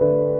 you.